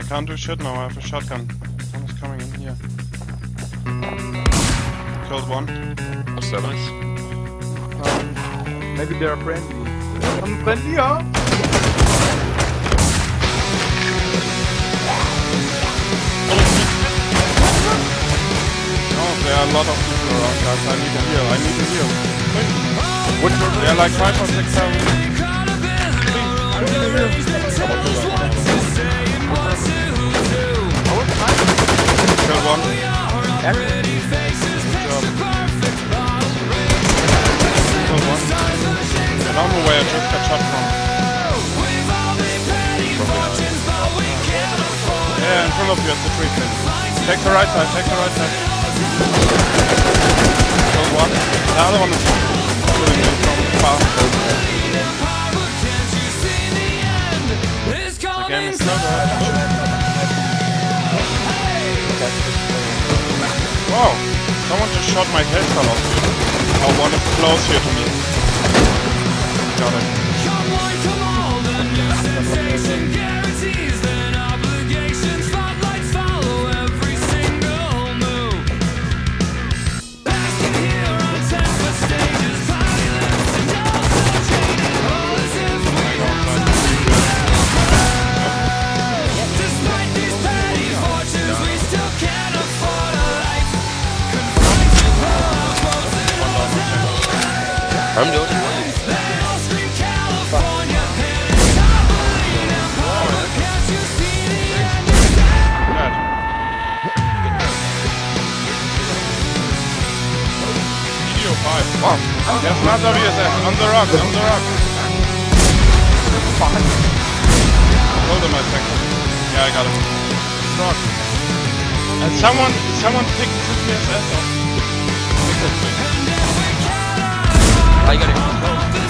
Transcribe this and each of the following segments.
I can't do shit now, I have a shotgun. Someone's coming in here. Killed one. Oh, so nice. Maybe they're friendly. I'm friendly, huh? Oh, there are a lot of people around, guys. I need a heal, I need a heal. Quick. What? There are like five or six thousand. Kill Yeah, in front of you at the tree pit. Take the right side, take the right side. Kill one. The other one is from far. The Wow, someone just shot my headshot off. Oh, one close here to me. Got it. I'm the Video 5. Wow. There's another VSS. On the rock, on the rock. Hold him a second. Yeah, I got him. Rock. And someone, someone picked the VSS up. I got it.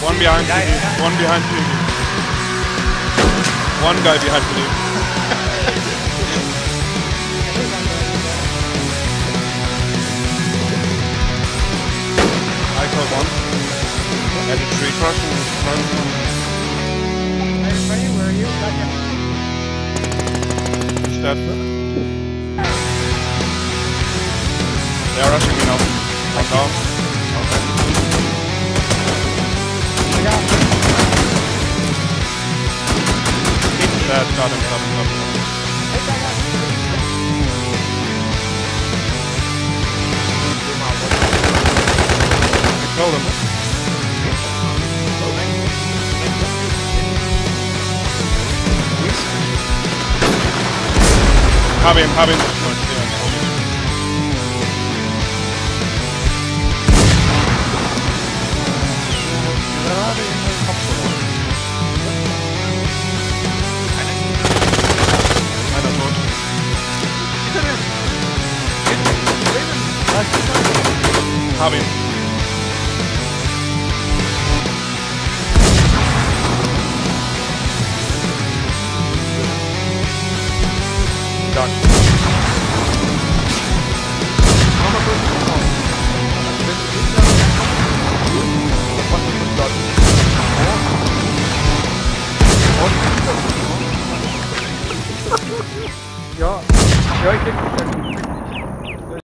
One behind TV. One behind TV. One guy behind. I killed one. And a tree crush in front of him. He's dead. They're rushing me now. One down. He's dead. Got him, got him, got him. I killed him. Habe ihn, habe ihn. have him. Done. Ja, ja.